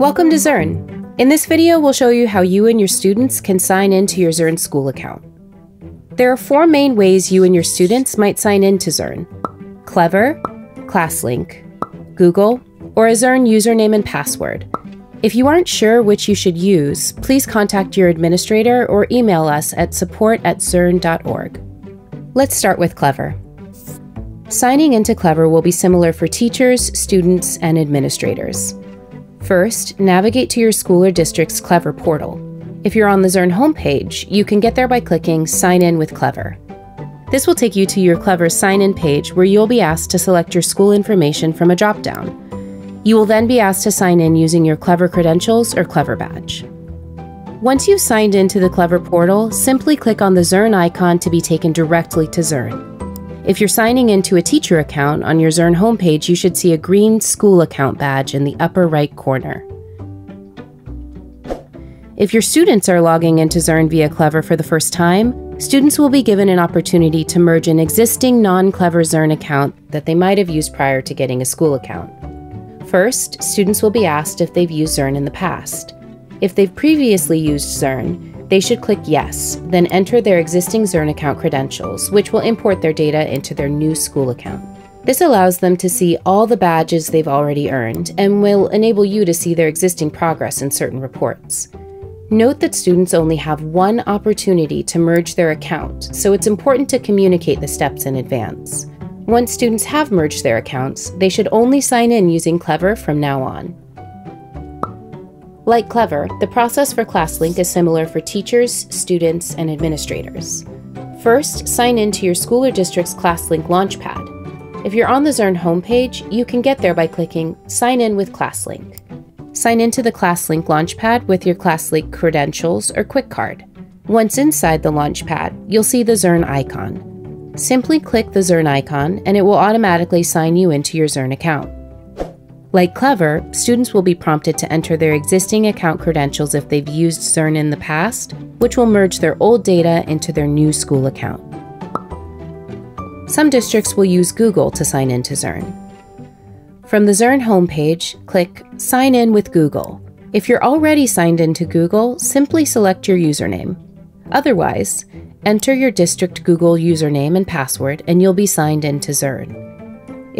Welcome to Zearn. In this video, we'll show you how you and your students can sign into your Zearn school account. There are four main ways you and your students might sign into Zearn. Clever, ClassLink, Google, or a Zearn username and password. If you aren't sure which you should use, please contact your administrator or email us at support at zearn.org. Let's start with Clever. Signing into Clever will be similar for teachers, students, and administrators. First, navigate to your school or district's Clever portal. If you're on the Zearn homepage, you can get there by clicking Sign In with Clever. This will take you to your Clever sign in page where you'll be asked to select your school information from a dropdown. You will then be asked to sign in using your Clever credentials or Clever badge. Once you've signed into the Clever portal, simply click on the Zearn icon to be taken directly to Zearn. If you're signing into a teacher account on your Zearn homepage, you should see a green school account badge in the upper right corner. If your students are logging into Zearn via Clever for the first time, students will be given an opportunity to merge an existing non-Clever Zearn account that they might have used prior to getting a school account. First, students will be asked if they've used Zearn in the past. If they've previously used Zearn, they should click Yes, then enter their existing Zearn account credentials, which will import their data into their new school account. This allows them to see all the badges they've already earned and will enable you to see their existing progress in certain reports. Note that students only have one opportunity to merge their account, so it's important to communicate the steps in advance. Once students have merged their accounts, they should only sign in using Clever from now on. Like Clever, the process for ClassLink is similar for teachers, students, and administrators. First, sign in to your school or district's ClassLink Launchpad. If you're on the Zearn homepage, you can get there by clicking Sign in with ClassLink. Sign into the ClassLink Launchpad with your ClassLink credentials or Quick Card. Once inside the Launchpad, you'll see the Zearn icon. Simply click the Zearn icon and it will automatically sign you into your Zearn account. Like Clever, students will be prompted to enter their existing account credentials if they've used Zearn in the past, which will merge their old data into their new school account. Some districts will use Google to sign into Zearn. From the Zearn homepage, click Sign in with Google. If you're already signed into Google, simply select your username. Otherwise, enter your district Google username and password and you'll be signed into Zearn.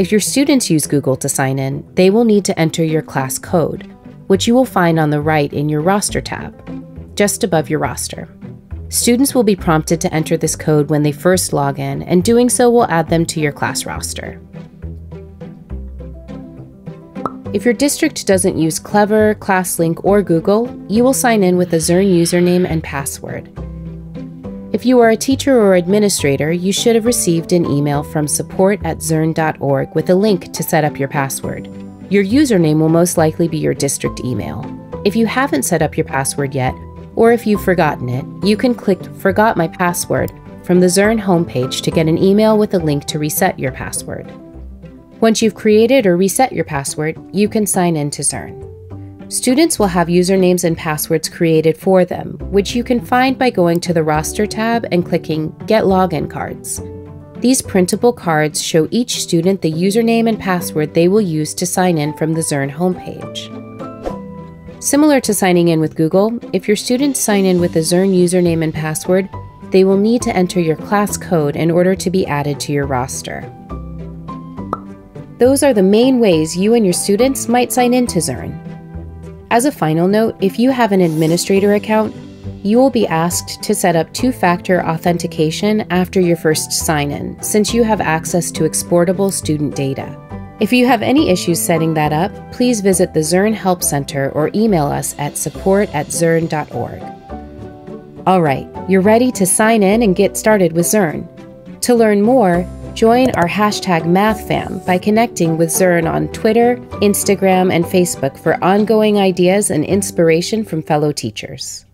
If your students use Google to sign in, they will need to enter your class code, which you will find on the right in your roster tab, just above your roster. Students will be prompted to enter this code when they first log in, and doing so will add them to your class roster. If your district doesn't use Clever, ClassLink, or Google, you will sign in with a Zearn username and password. If you are a teacher or administrator, you should have received an email from support at zearn.org with a link to set up your password. Your username will most likely be your district email. If you haven't set up your password yet, or if you've forgotten it, you can click Forgot My Password from the Zearn homepage to get an email with a link to reset your password. Once you've created or reset your password, you can sign in to Zearn. Students will have usernames and passwords created for them, which you can find by going to the Roster tab and clicking Get Login Cards. These printable cards show each student the username and password they will use to sign in from the Zearn homepage. Similar to signing in with Google, if your students sign in with a Zearn username and password, they will need to enter your class code in order to be added to your roster. Those are the main ways you and your students might sign in to Zearn. As a final note, if you have an administrator account, you will be asked to set up two factor authentication after your first sign in, since you have access to exportable student data. If you have any issues setting that up, please visit the Zearn Help Center or email us at support at zearn.org. All right, you're ready to sign in and get started with Zearn. To learn more, Join our hashtag MathFam by connecting with Zearn on Twitter, Instagram, and Facebook for ongoing ideas and inspiration from fellow teachers.